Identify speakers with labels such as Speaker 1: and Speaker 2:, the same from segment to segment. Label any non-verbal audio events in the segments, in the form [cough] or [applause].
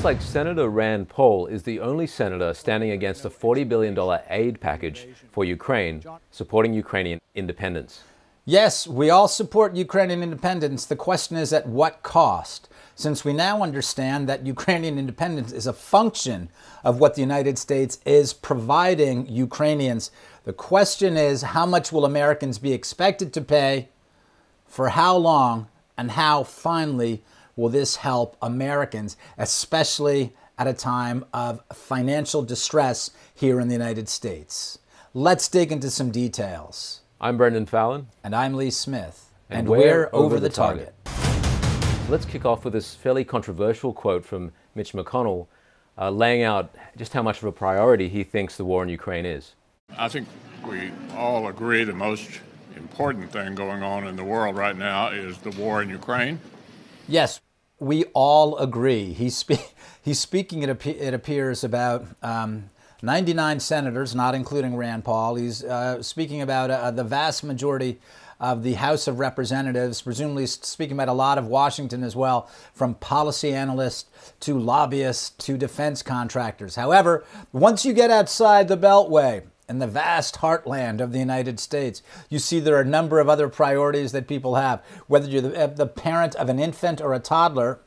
Speaker 1: looks like Senator Rand Paul is the only senator standing against a $40 billion aid package for Ukraine, supporting Ukrainian independence.
Speaker 2: Yes, we all support Ukrainian independence. The question is at what cost? Since we now understand that Ukrainian independence is a function of what the United States is providing Ukrainians, the question is how much will Americans be expected to pay, for how long, and how finally will this help Americans, especially at a time of financial distress here in the United States? Let's dig into some details.
Speaker 1: I'm Brendon Fallon.
Speaker 2: And I'm Lee Smith.
Speaker 1: And,
Speaker 2: and
Speaker 1: we're,
Speaker 2: we're,
Speaker 1: over,
Speaker 2: over
Speaker 1: the,
Speaker 2: the
Speaker 1: target.
Speaker 2: target.
Speaker 1: Let's kick off with this fairly controversial quote from Mitch McConnell, uh, laying out just how much of a priority he thinks the war in Ukraine is.
Speaker 3: I think we all agree the most important thing going on in the world right now is the war in Ukraine.
Speaker 2: Yes, we all agree. He's, spe- [laughs] he's speaking, it, it appears, about um, 99 senators, not including Rand Paul. He's uh, speaking about uh, the vast majority of the House of Representatives, presumably speaking about a lot of Washington as well, from policy analysts to lobbyists to defense contractors. However, once you get outside the Beltway, in the vast heartland of the United States. You see, there are a number of other priorities that people have, whether you're the, the, parent of an infant or a toddler,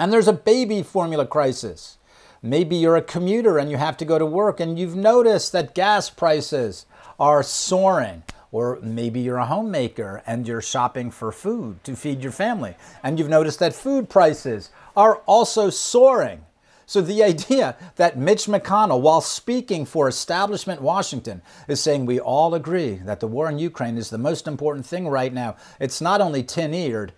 Speaker 2: and there's a baby formula crisis. Maybe you're a commuter and you have to go to work and you've noticed that gas prices are soaring. Or maybe you're a homemaker and you're shopping for food to feed your family and you've noticed that food prices are also soaring. So the [laughs] idea that Mitch McConnell, while speaking for establishment Washington, is saying we all agree that the war in Ukraine is the most important thing right now, it's not only tin eared,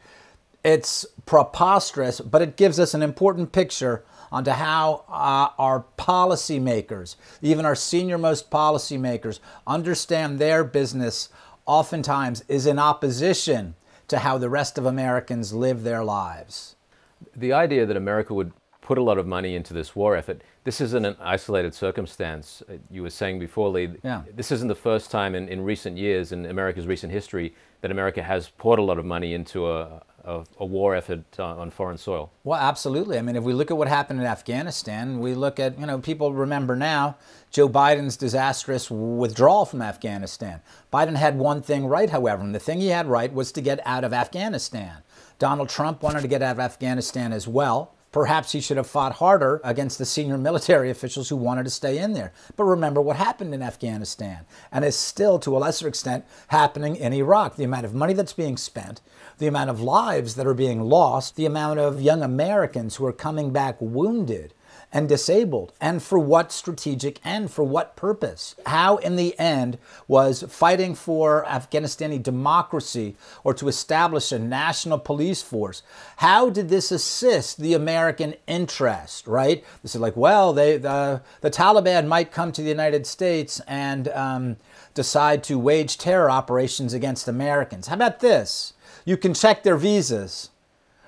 Speaker 2: it's preposterous, but it gives us an important picture onto how uh, our policymakers, even our senior most policymakers, understand their business oftentimes is in opposition to how the rest of Americans live their lives.
Speaker 1: The idea that America would put a lot of money into this war effort. This isn't an isolated circumstance. Uh, you were saying before, Lee,
Speaker 2: yeah.
Speaker 1: this isn't the first time in, in recent years, in America's recent history, that America has poured a lot of money into a, a, a war effort uh, on foreign soil.
Speaker 2: Well, absolutely. I mean, if we look at what happened in Afghanistan, we look at, you know, people remember now Joe Biden's disastrous withdrawal from Afghanistan. Biden had one thing right, however, and the thing he had right was to get out of Afghanistan. Donald Trump wanted to get out of Afghanistan as well. Perhaps he should have fought harder against the senior military [laughs] officials who wanted to stay in there. But remember what happened in Afghanistan and is still, to a lesser extent, happening in Iraq. The amount of money that's being spent, the amount of lives that are being lost, the amount of young Americans who are coming back wounded and disabled, and for what strategic and for what purpose? How, in the end, was fighting for Afghanistani democracy or to establish a national police force? How did this assist the American interest? Right? This is like, well, they the the Taliban might come to the United States and um, decide to wage terror operations against Americans. How about this? You can check their visas.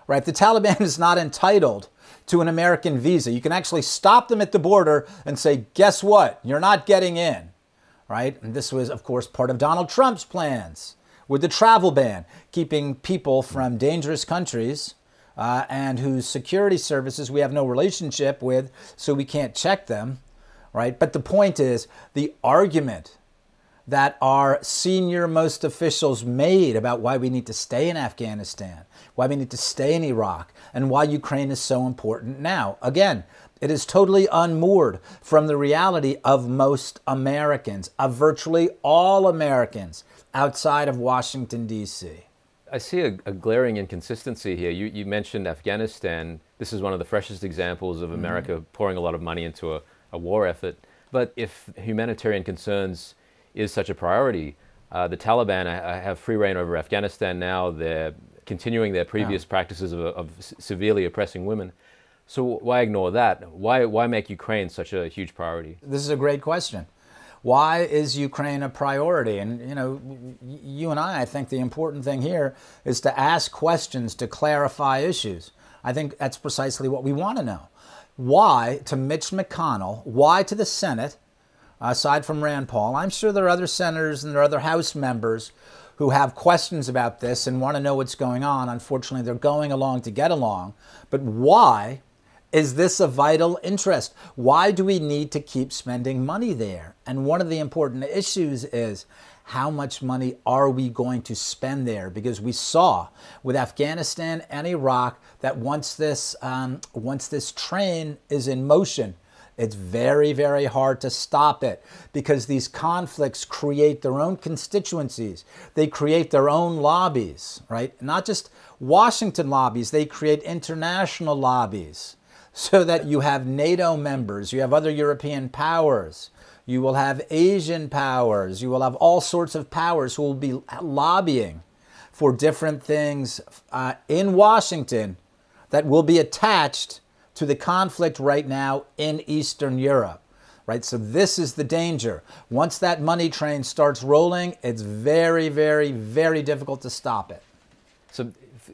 Speaker 2: Right? The Taliban [laughs] is not entitled to an American visa. You can actually stop them at the border and say, guess what? You're not getting in. Right? And this was, of course, part of Donald Trump's plans with the travel ban, keeping people from dangerous countries uh, and whose security services we have no relationship with, so we can't check them. Right? But the point is the argument that our senior most officials made about why we need to stay in Afghanistan, why we need to stay in Iraq, and why Ukraine is so important now. Again, it is totally unmoored from the reality of most Americans, of virtually all Americans outside of Washington, D.C.
Speaker 1: I see a, a, glaring inconsistency here. You, you, mentioned Afghanistan. This is one of the freshest examples of America mm-hmm. pouring a lot of money into a, a war effort. But if humanitarian concerns is such a priority. Uh, the Taliban uh, have free reign over Afghanistan now. They're continuing their previous yeah. practices of, of, severely oppressing women. So why ignore that? Why, why make Ukraine such a huge priority?
Speaker 2: This is a great question. Why is Ukraine a priority? And you know, you and I, I think the important thing here is to ask questions to clarify issues. I think that's precisely what we want to know. Why to Mitch McConnell? Why to the Senate? Aside from Rand Paul. I'm sure there are other senators and there are other House members who have questions about this and want to know what's going on. Unfortunately, they're going along to get along. But why Is this a vital interest? Why do we need to keep spending money there? And one of the important issues is how much money are we going to spend there? Because we saw with Afghanistan and Iraq that once this um, once this train is in motion, it's very, very hard to stop it because these conflicts create their own constituencies. They create their own lobbies, right? Not just Washington lobbies, they create international lobbies so that you have NATO members, you have other European powers, you will have Asian powers, you will have all sorts of powers who will be lobbying for different things uh, in Washington that will be attached to the conflict right now in Eastern Europe. Right? So this is the danger. Once that money train starts rolling, it's very, very, very difficult to stop it.
Speaker 1: So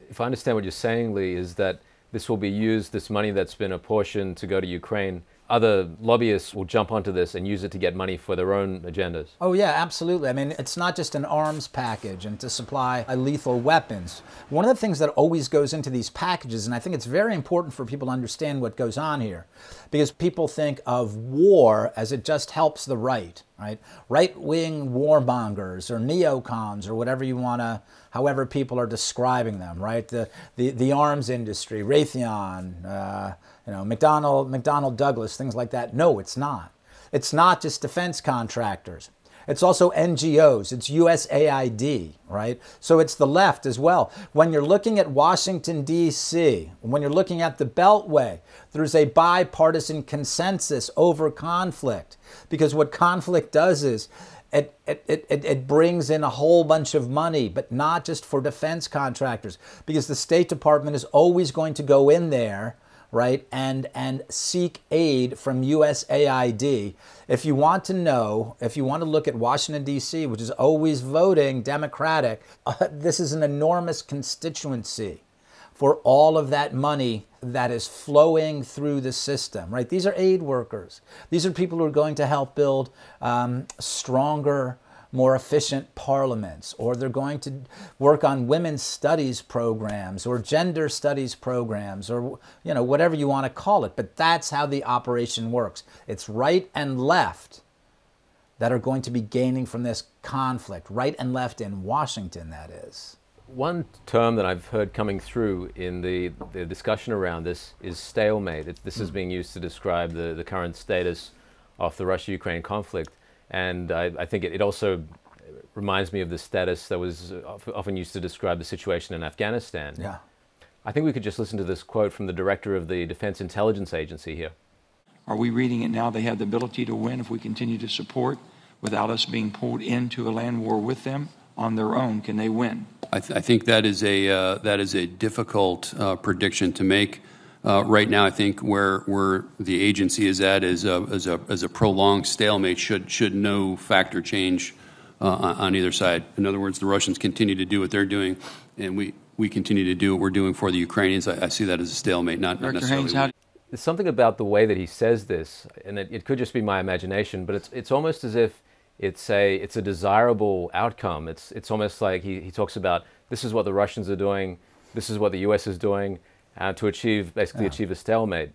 Speaker 1: if I understand what you're saying, Lee, is that this will be used, this money that's been apportioned to go to Ukraine, other lobbyists will jump onto this and use it to get money for their own agendas.
Speaker 2: Oh, yeah, absolutely. I mean, it's not just an arms package and to supply lethal weapons. One of the things that always goes into these packages, and I think it's very important for people to understand what goes on here, because people think of war as it just helps the right, right? Right wing warmongers or neocons or whatever you want to, however people are describing them, right? The, the, the arms industry, Raytheon, uh, you know, McDonnell, McDonnell Douglas, things like that. No, it's not. It's not just defense contractors. It's also NGOs. It's USAID, right? So it's the left as well. When you're looking at Washington, D.C., when you're looking at the Beltway, there's a bipartisan consensus over conflict. Because what conflict does is it, it, it, it brings in a whole bunch of money, but not just for defense contractors, because the State Department is always going to go in there right? And and seek aid from USAID. If you want to know, if you want to look at Washington D.C., which is always voting Democratic, [laughs] uh, this is an enormous constituency for all of that money that is flowing through the system, right? These are aid workers. These are people who are going to help build um, stronger more efficient parliaments, or they're going to work on women's studies programs or gender studies programs or you know whatever you want to call it, but that's how the operation works. It's right and left that are going to be gaining from this conflict, right and left in Washington that is.
Speaker 1: One term that I've heard coming through in the, the discussion around this is stalemate. It, this mm. is being used to describe the, the current status of the Russia Ukraine conflict. And I, I think it, it, also reminds me of the status that was often used to describe the situation in Afghanistan.
Speaker 2: Yeah.
Speaker 1: I think we could just listen to this quote from the director of the Defense Intelligence Agency here.
Speaker 4: Are we reading it now? They have the ability to win if we continue to support without us being pulled into a land war with them on their own. Can they win?
Speaker 5: I, th- I think that is a uh, that is a difficult uh, prediction to make. Uh, right now, I think where where the agency is at is a, is a, is a prolonged stalemate. Should should no factor change uh, on either side. In other words, the Russians continue to do what they're doing, and we we continue to do what we're doing for the Ukrainians. I, I see that as a stalemate, not, not necessarily. Haynes,
Speaker 1: There's something about the way that he says this, and it, it could just be my imagination, but it's it's almost as if it's a it's a desirable outcome. It's it's almost like he, he talks about this is what the Russians are doing, this is what the U.S. is doing uh, to achieve basically yeah. achieve a stalemate.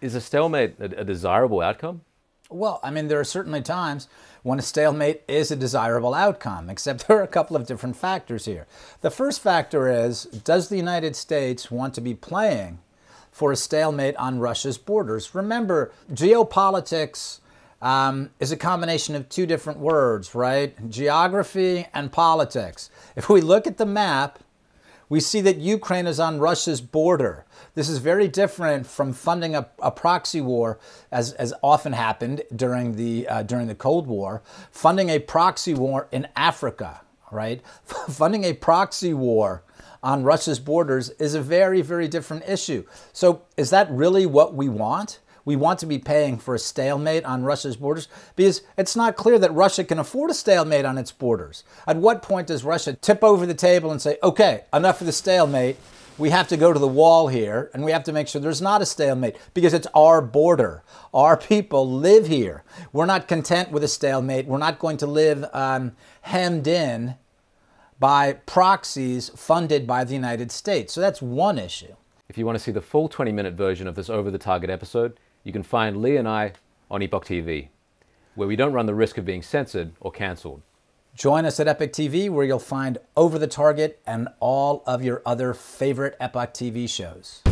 Speaker 1: Is a stalemate a, a desirable outcome?
Speaker 2: Well, I mean, there are certainly times when a stalemate is a desirable outcome, except [laughs] there are a couple of different factors here. The first factor is does the United States want to be playing for a stalemate on Russia's borders? Remember, geopolitics um, is a combination of two different words, right? Geography and politics. If we look at the map, we see that Ukraine is on Russia's border. This is very different from funding a, a proxy war, as, as often happened during the, uh, during the Cold War, funding a proxy war in Africa, right? [laughs] funding a proxy war on Russia's borders is a very, very different issue. So, is that really what we want? We want to be paying for a stalemate on Russia's borders because it's not clear that Russia can afford a stalemate on its borders. At what point does Russia tip over the table and say, okay, enough of the stalemate? We have to go to the wall here and we have to make sure there's not a stalemate because it's our border. Our [laughs] people live here. We're not content with a stalemate. We're not going to live um, hemmed in by proxies funded by the United States. So that's one issue.
Speaker 1: If you want to see the full 20 minute version of this Over the Target episode, you can find Lee and I on Epoch TV, where we don't run the risk of being censored or cancelled.
Speaker 2: Join us at Epoch TV, where you'll find Over the Target and all of your other favorite Epoch TV shows.